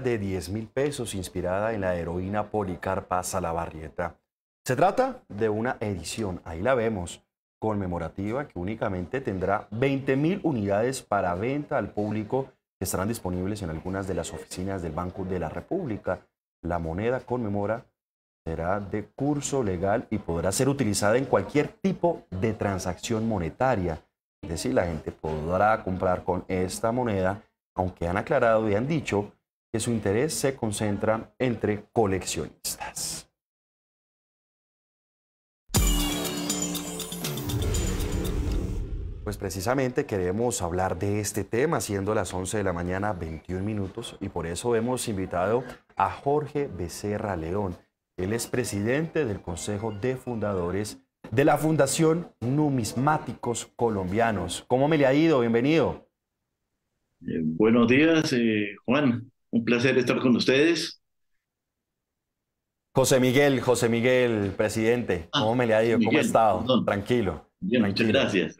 de 10 mil pesos inspirada en la heroína Policarpa Salabarrieta. Se trata de una edición, ahí la vemos, conmemorativa que únicamente tendrá 20 mil unidades para venta al público que estarán disponibles en algunas de las oficinas del Banco de la República. La moneda conmemora será de curso legal y podrá ser utilizada en cualquier tipo de transacción monetaria. Es decir, la gente podrá comprar con esta moneda, aunque han aclarado y han dicho que su interés se concentra entre coleccionistas. Pues precisamente queremos hablar de este tema, siendo las 11 de la mañana 21 minutos, y por eso hemos invitado a Jorge Becerra León. Él es presidente del Consejo de Fundadores de la Fundación Numismáticos Colombianos. ¿Cómo me le ha ido? Bienvenido. Eh, buenos días, eh, Juan. Un placer estar con ustedes. José Miguel, José Miguel, presidente. ¿Cómo me le ha ido? ¿Cómo ha estado? Tranquilo. Bien, muchas gracias.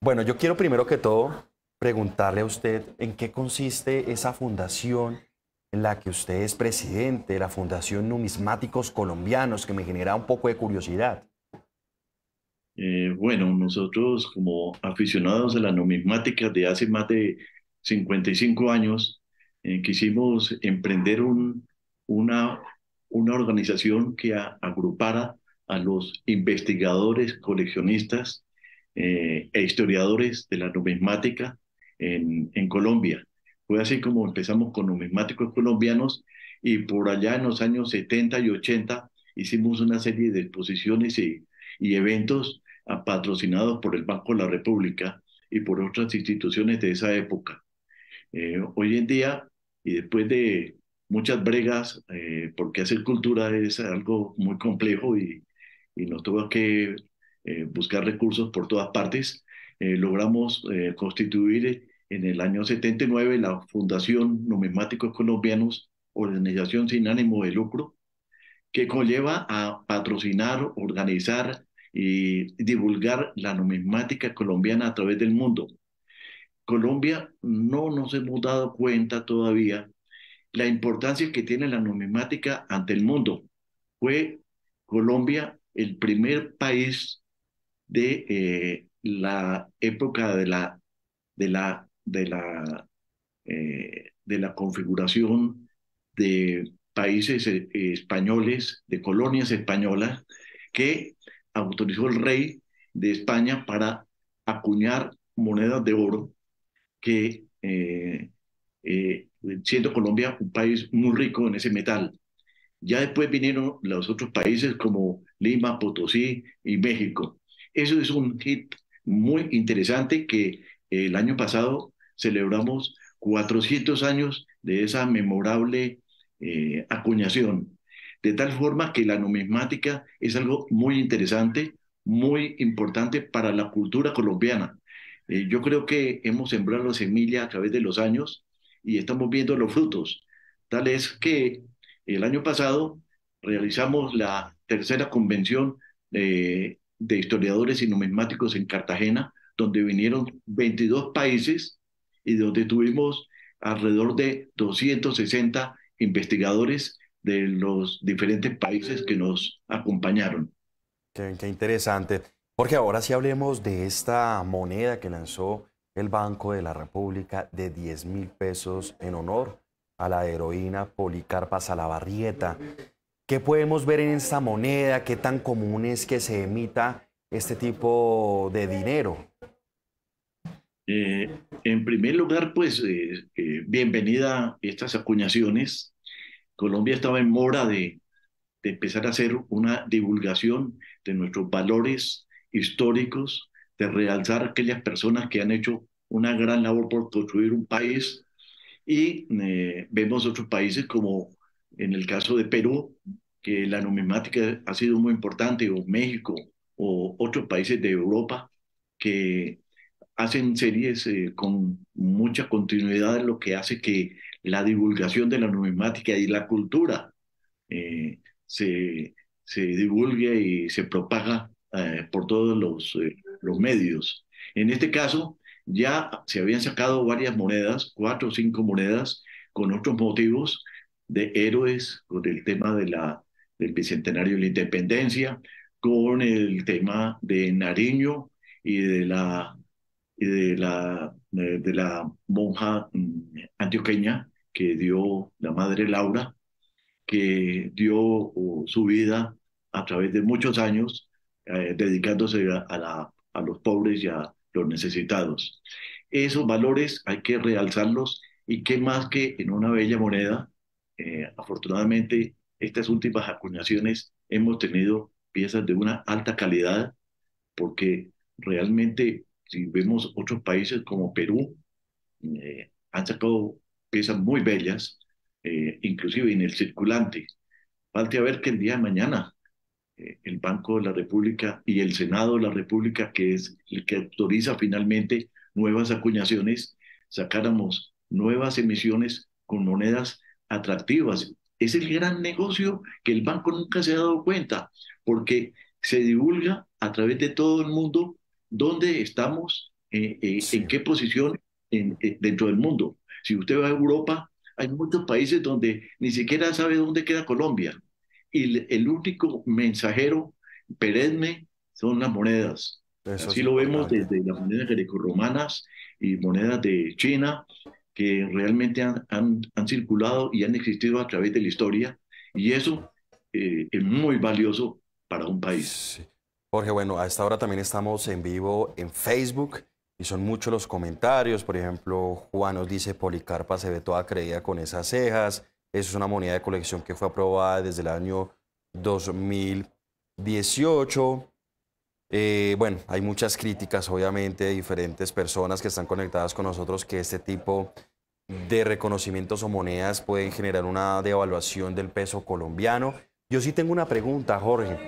Bueno, yo quiero primero que todo preguntarle a usted en qué consiste esa fundación en la que usted es presidente, la Fundación Numismáticos Colombianos, que me genera un poco de curiosidad. Eh, bueno, nosotros como aficionados a la numismática de hace más de 55 años, eh, quisimos emprender un, una, una organización que agrupara a los investigadores, coleccionistas eh, e historiadores de la numismática en, Colombia. Fue así como empezamos con numismáticos colombianos y por allá en los años 70 y 80 hicimos una serie de exposiciones y, y eventos patrocinados por el Banco de la República y por otras instituciones de esa época. Eh, hoy en día, y después de muchas bregas, eh, porque hacer cultura es algo muy complejo y, y nos tuvo que eh, buscar recursos por todas partes, eh, logramos constituir en el año 79 la Fundación Numismáticos Colombianos, organización sin ánimo de lucro, que conlleva a patrocinar, organizar y divulgar la numismática colombiana a través del mundo. Colombia no nos hemos dado cuenta todavía la importancia que tiene la numismática ante el mundo. Fue Colombia el primer país de eh, la época de la, de la, de la, eh, de la configuración de países eh, españoles, de colonias españolas, que autorizó el rey de España para acuñar monedas de oro que, siendo Colombia un país muy rico en ese metal. Ya después vinieron los otros países como Lima, Potosí y México. Eso es un hit muy interesante que el año pasado celebramos 400 años de esa memorable eh, acuñación. De tal forma que la numismática es algo muy interesante, muy importante para la cultura colombiana. Eh, yo creo que hemos sembrado la semilla a través de los años y estamos viendo los frutos. Tal es que el año pasado realizamos la tercera convención eh, de historiadores y numismáticos en Cartagena, donde vinieron 22 países y donde tuvimos alrededor de 260 investigadores de los diferentes países que nos acompañaron. Qué, interesante. Porque ahora sí hablemos de esta moneda que lanzó el Banco de la República de 10 mil pesos en honor a la heroína Policarpa Salabarrieta. ¿Qué podemos ver en esta moneda? ¿Qué tan común es que se emita este tipo de dinero? Eh, en primer lugar, pues eh, eh, bienvenida a estas acuñaciones. Colombia estaba en mora de, de empezar a hacer una divulgación de nuestros valores históricos, de realzar aquellas personas que han hecho una gran labor por construir un país. Y vemos otros países como en el caso de Perú, que la numismática ha sido muy importante, o México, o otros países de Europa, que hacen series eh, con mucha continuidad, lo que hace que la divulgación de la numismática y la cultura eh, se, se, divulgue y se propaga eh, por todos los, los medios. En este caso, ya se habían sacado varias monedas, cuatro o cinco monedas, con otros motivos de héroes, con el tema de la, del Bicentenario de la Independencia, con el tema de Nariño y de la, y de la, de la monja mm, antioqueña que dio la madre Laura, que dio uh, su vida a través de muchos años eh, dedicándose a, la, a los pobres y a los necesitados. Esos valores hay que realzarlos y qué más que en una bella moneda. Eh, afortunadamente, estas últimas acuñaciones hemos tenido piezas de una alta calidad porque realmente si vemos otros países como Perú, eh, han sacado piezas muy bellas, eh, inclusive en el circulante. Falte a ver que el día de mañana el Banco de la República y el Senado de la República, que es el que autoriza finalmente nuevas acuñaciones, sacáramos nuevas emisiones con monedas atractivas. Es el gran negocio que el banco nunca se ha dado cuenta, porque se divulga a través de todo el mundo dónde estamos, eh, en qué posición dentro del mundo. Si usted va a Europa, hay muchos países donde ni siquiera sabe dónde queda Colombia. Y el único mensajero perenne son las monedas. Así lo vemos desde las monedas grecorromanas y monedas de China, que realmente han, han, circulado y han existido a través de la historia. Y eso eh, es muy valioso para un país. Jorge, bueno, a esta hora también estamos en vivo en Facebook y son muchos los comentarios. Por ejemplo, Juan nos dice, Policarpa se ve toda creída con esas cejas. Eso es una moneda de colección que fue aprobada desde el año 2018. Eh, bueno, hay muchas críticas, obviamente, de diferentes personas que están conectadas con nosotros que este tipo de reconocimientos o monedas pueden generar una devaluación del peso colombiano. Yo sí tengo una pregunta, Jorge,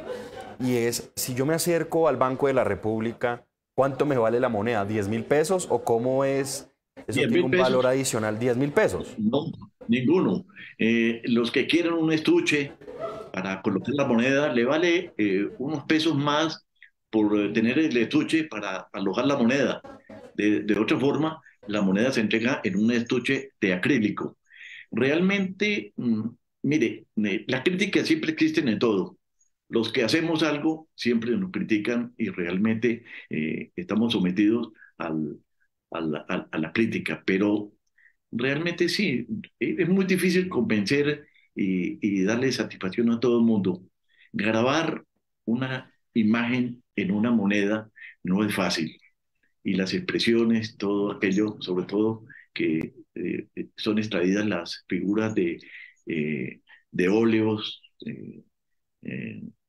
y es, si yo me acerco al Banco de la República, ¿Cuánto me vale la moneda? ¿10 mil pesos o cómo es? ¿Eso tiene un valor adicional? ¿10 mil pesos? No, ninguno. Eh, los que quieren un estuche para colocar la moneda, le vale eh, unos pesos más por eh, tener el estuche para alojar la moneda. De, de, otra forma, la moneda se entrega en un estuche de acrílico. Realmente, mm, mire, las críticas siempre existen en todo. Los que hacemos algo siempre nos critican y realmente eh, estamos sometidos al, a, la, crítica, pero realmente sí, es muy difícil convencer y, darle satisfacción a todo el mundo. Grabar una imagen en una moneda no es fácil y las expresiones, todo aquello, sobre todo que eh, son extraídas las figuras de, eh, de óleos,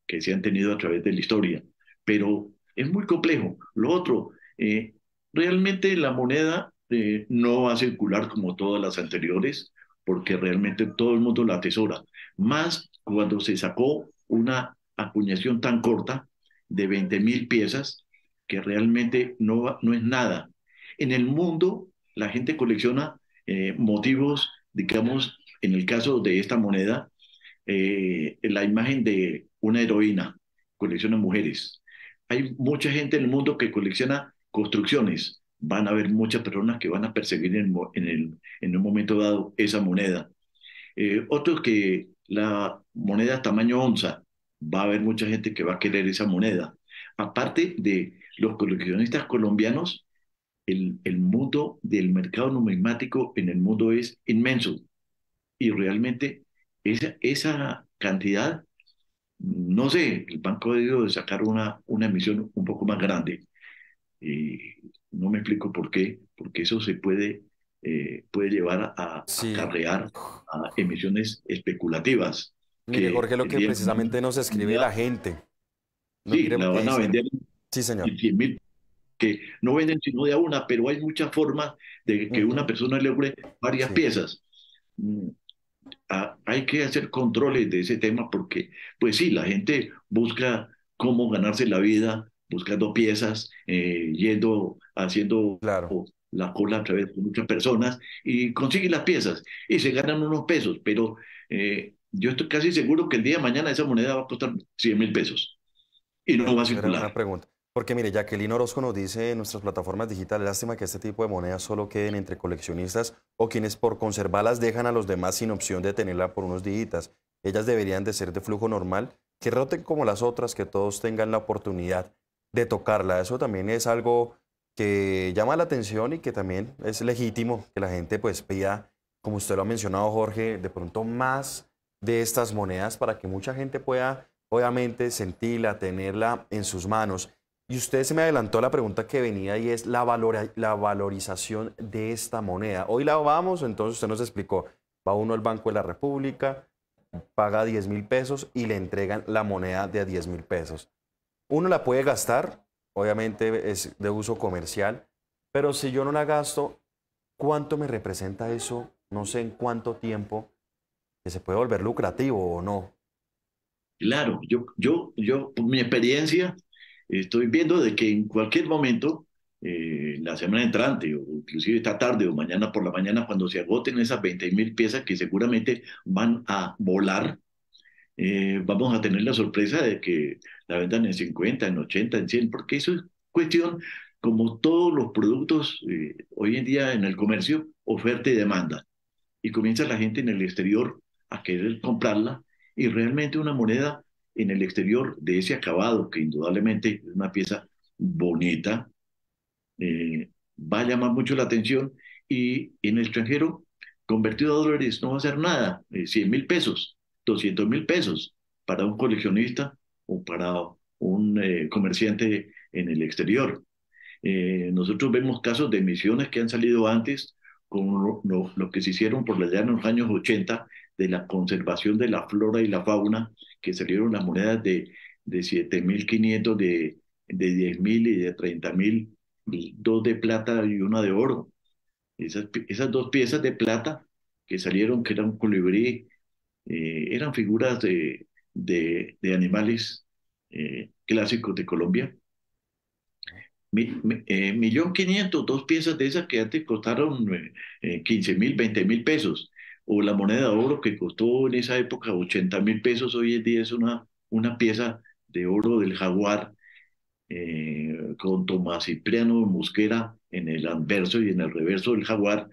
que se han tenido a través de la historia, pero es muy complejo. Lo otro, eh, realmente la moneda eh, no va a circular como todas las anteriores, porque realmente todo el mundo la atesora, más cuando se sacó una acuñación tan corta de 20 mil piezas, que realmente no, no es nada. En el mundo, la gente colecciona eh, motivos, digamos, en el caso de esta moneda, la imagen de una heroína, colecciona mujeres. Hay mucha gente en el mundo que colecciona construcciones. Van a haber muchas personas que van a perseguir en, el, en un momento dado esa moneda. Eh, otros que la moneda tamaño onza, va a haber mucha gente que va a querer esa moneda. Aparte de los coleccionistas colombianos, el, el mundo del mercado numismático en el mundo es inmenso. Y realmente esa, esa cantidad no sé, el banco ha de sacar una, una emisión un poco más grande. Y no me explico por qué, porque eso se puede, eh, puede llevar a, acarrear a emisiones especulativas. Mire, Jorge, lo que precisamente nos escribe la gente. sí, la van a vender sí, señor. que no venden sino de a una, pero hay muchas formas de que una persona logre varias piezas. Mm, hay que hacer controles de ese tema porque, pues sí, la gente busca cómo ganarse la vida buscando piezas, eh, yendo, haciendo la cola a través de muchas personas y consigue las piezas y se ganan unos pesos, pero eh, yo estoy casi seguro que el día de mañana esa moneda va a costar 100 mil pesos y no va a circular. pregunta. Porque mire, Jacqueline Orozco nos dice en nuestras plataformas digitales, lástima que este tipo de monedas solo queden entre coleccionistas o quienes por conservarlas dejan a los demás sin opción de tenerla por unos días. Ellas deberían de ser de flujo normal, que roten como las otras, que todos tengan la oportunidad de tocarla. Eso también es algo que llama la atención y que también es legítimo que la gente pues pida, como usted lo ha mencionado Jorge, de pronto más de estas monedas para que mucha gente pueda obviamente sentirla, tenerla en sus manos. Y usted se me adelantó la pregunta que venía y es la, la valorización de esta moneda. Hoy la vamos, entonces usted nos explicó, va uno al Banco de la República, paga 10 mil pesos y le entregan la moneda de 10 mil pesos. Uno la puede gastar, obviamente es de uso comercial, pero si yo no la gasto, ¿cuánto me representa eso? No sé en cuánto tiempo que se puede volver lucrativo o no. Claro, yo, yo, yo, por mi experiencia, estoy viendo de que en cualquier momento, eh, la semana entrante, o inclusive esta tarde o mañana por la mañana, cuando se agoten esas 20 mil piezas que seguramente van a volar, eh, vamos a tener la sorpresa de que la vendan en 50, en 80, en 100, porque eso es cuestión, como todos los productos eh, hoy en día en el comercio, oferta y demanda. Y comienza la gente en el exterior a querer comprarla y realmente una moneda en el exterior de ese acabado, que indudablemente es una pieza bonita, eh, va a llamar mucho la atención y en el extranjero, convertido a dólares, no va a ser nada, 100 eh, mil pesos, 200 mil pesos para un coleccionista o para un eh, comerciante en el exterior. nosotros vemos casos de emisiones que han salido antes, con lo, que se hicieron por allá en los años 80 de la conservación de la flora y la fauna, que salieron las monedas de, de 7.500, de, de 10.000 y de 30.000, dos de plata y una de oro. Esas, esas dos piezas de plata que salieron, que eran un colibrí, eh, eran figuras de, de, de animales eh, clásicos de Colombia. Eh, millón quinientos, dos piezas de esas que antes costaron 15 mil, 20 mil pesos o la moneda de oro que costó en esa época 80 mil pesos, hoy en día es una, una pieza de oro del jaguar eh, con Tomás Cipriano Mosquera en el anverso y en el reverso del jaguar.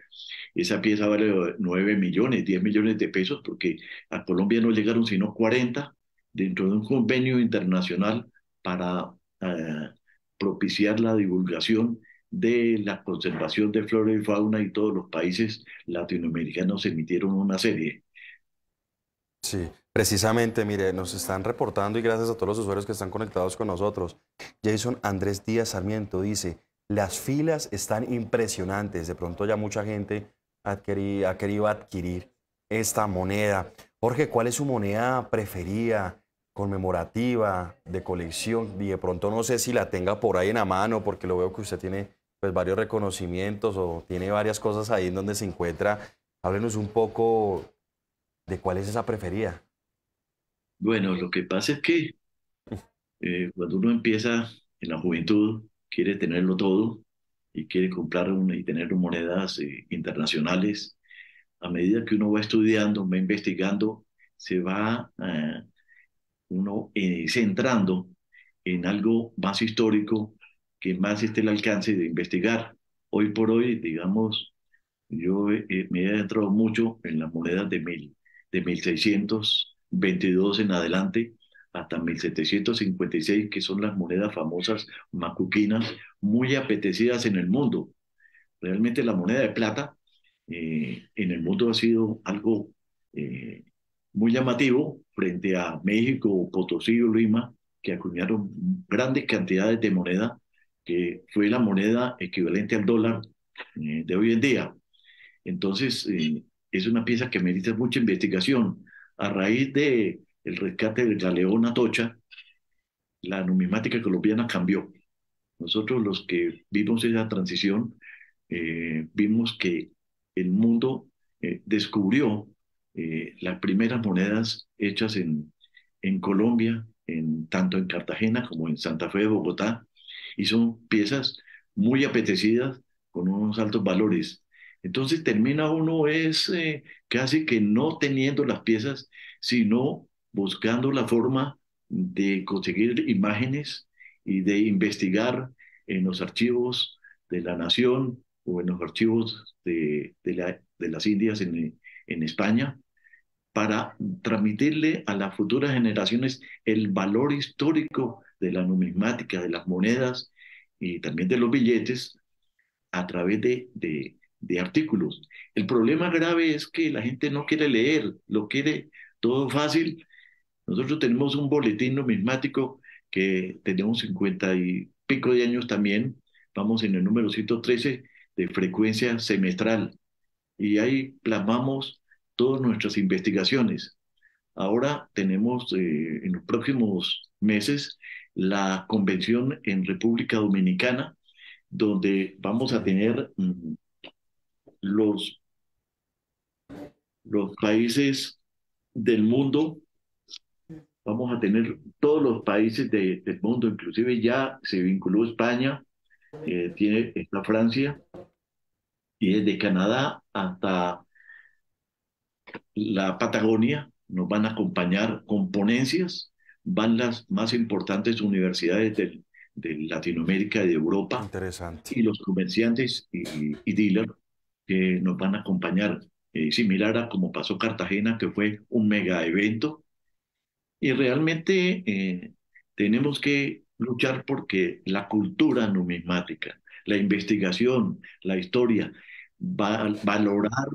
Esa pieza vale 9 millones, 10 millones de pesos, porque a Colombia no llegaron sino 40 dentro de un convenio internacional para eh, propiciar la divulgación de la conservación de flora y fauna y todos los países latinoamericanos emitieron una serie. Sí, precisamente, mire, nos están reportando y gracias a todos los usuarios que están conectados con nosotros. Jason Andrés Díaz Sarmiento dice, las filas están impresionantes, de pronto ya mucha gente ha querido adquirir esta moneda. Jorge, ¿cuál es su moneda preferida, conmemorativa, de colección? Y de pronto no sé si la tenga por ahí en la mano, porque lo veo que usted tiene pues, varios reconocimientos o tiene varias cosas ahí en donde se encuentra. Háblenos un poco de cuál es esa preferida. Bueno, lo que pasa es que eh, cuando uno empieza en la juventud, quiere tenerlo todo y quiere comprar y tener monedas eh, internacionales. A medida que uno va estudiando, va investigando, se va eh, uno centrando en algo más histórico, que más esté el alcance de investigar. Hoy por hoy, digamos, yo eh, me he adentrado mucho en las monedas de, mil, de 1622 en adelante hasta 1756, que son las monedas famosas macuquinas, muy apetecidas en el mundo. Realmente la moneda de plata eh, en el mundo ha sido algo eh, muy llamativo frente a México, Potosí o Lima, que acuñaron grandes cantidades de moneda que fue la moneda equivalente al dólar eh, de hoy en día. Entonces, eh, es una pieza que merece mucha investigación. A raíz del el rescate del galeón Atocha, la numismática colombiana cambió. Nosotros los que vimos esa transición, eh, vimos que el mundo descubrió las primeras monedas hechas en, en Colombia, en, tanto en Cartagena como en Santa Fe de Bogotá, y son piezas muy apetecidas con unos altos valores. Entonces termina uno es eh, casi que no teniendo las piezas, sino buscando la forma de conseguir imágenes y de investigar en los archivos de la Nación o en los archivos de, de, de las Indias en, en España para transmitirle a las futuras generaciones el valor histórico de la numismática, de las monedas y también de los billetes a través de, de, de artículos. El problema grave es que la gente no quiere leer, lo quiere todo fácil. Nosotros tenemos un boletín numismático que tenemos 50 y pico de años también, vamos en el número 113 de frecuencia semestral y ahí plasmamos todas nuestras investigaciones. Ahora tenemos eh, en los próximos meses la convención en República Dominicana, donde vamos a tener mm, los, los países del mundo, vamos a tener todos los países del mundo, inclusive ya se vinculó España, eh, tiene, está Francia, y desde Canadá hasta la Patagonia nos van a acompañar con ponencias, van las más importantes universidades de, Latinoamérica y de Europa. Interesante. Y los comerciantes y, y dealers que nos van a acompañar, eh, similar a como pasó Cartagena, que fue un mega evento. Y realmente eh, tenemos que luchar porque la cultura numismática, la investigación, la historia, va, valorar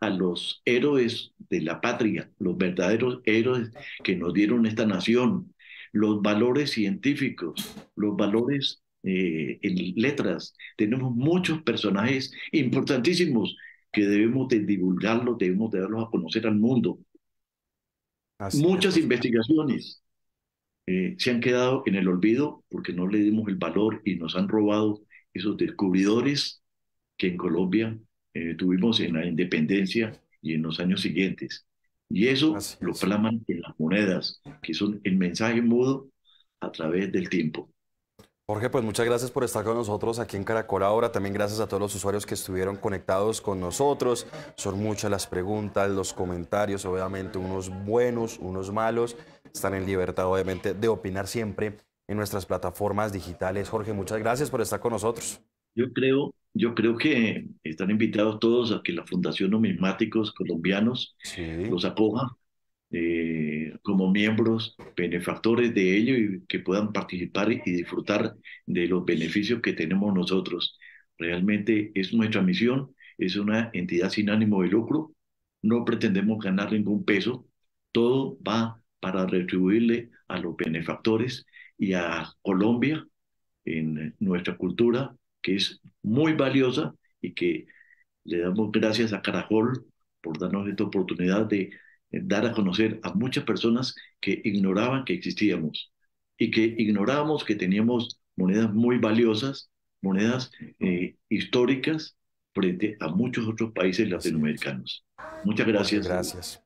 a los héroes de la patria, los verdaderos héroes que nos dieron esta nación, los valores científicos, los valores eh, en letras. Tenemos muchos personajes importantísimos que debemos de divulgarlos, debemos de darlos a conocer al mundo. Muchas investigaciones eh, se han quedado en el olvido porque no le dimos el valor y nos han robado esos descubridores que en Colombia eh, tuvimos en la independencia y en los años siguientes. Y eso lo plasman en las monedas, que son el mensaje mudo a través del tiempo. Jorge, pues muchas gracias por estar con nosotros aquí en Caracol ahora. También gracias a todos los usuarios que estuvieron conectados con nosotros. Son muchas las preguntas, los comentarios, obviamente unos buenos, unos malos. Están en libertad, obviamente, de opinar siempre en nuestras plataformas digitales. Jorge, muchas gracias por estar con nosotros. Yo creo, yo creo que están invitados todos a que la Fundación Numismáticos Colombianos los acoja eh, como miembros, benefactores de ello y que puedan participar y disfrutar de los beneficios que tenemos nosotros. Realmente es nuestra misión, es una entidad sin ánimo de lucro, no pretendemos ganar ningún peso, todo va para retribuirle a los benefactores y a Colombia en nuestra cultura que es muy valiosa y que le damos gracias a Caracol por darnos esta oportunidad de dar a conocer a muchas personas que ignoraban que existíamos y que ignorábamos que teníamos monedas muy valiosas, monedas eh, históricas frente a muchos otros países latinoamericanos. Muchas gracias. Gracias.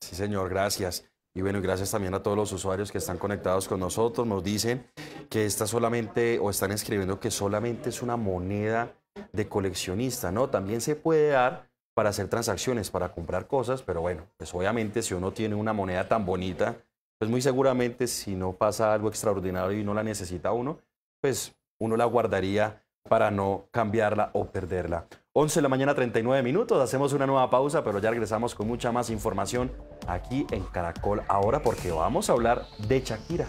Sí, señor, gracias. Y bueno, gracias también a todos los usuarios que están conectados con nosotros. Nos dicen que esta solamente, o están escribiendo que solamente es una moneda de coleccionista, ¿no? También se puede dar para hacer transacciones, para comprar cosas, pero bueno, pues obviamente si uno tiene una moneda tan bonita, pues muy seguramente si no pasa algo extraordinario y no la necesita uno, pues uno la guardaría para no cambiarla o perderla. 11 de la mañana, 39 minutos. Hacemos una nueva pausa, pero ya regresamos con mucha más información aquí en Caracol ahora porque vamos a hablar de Shakira.